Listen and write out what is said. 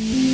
you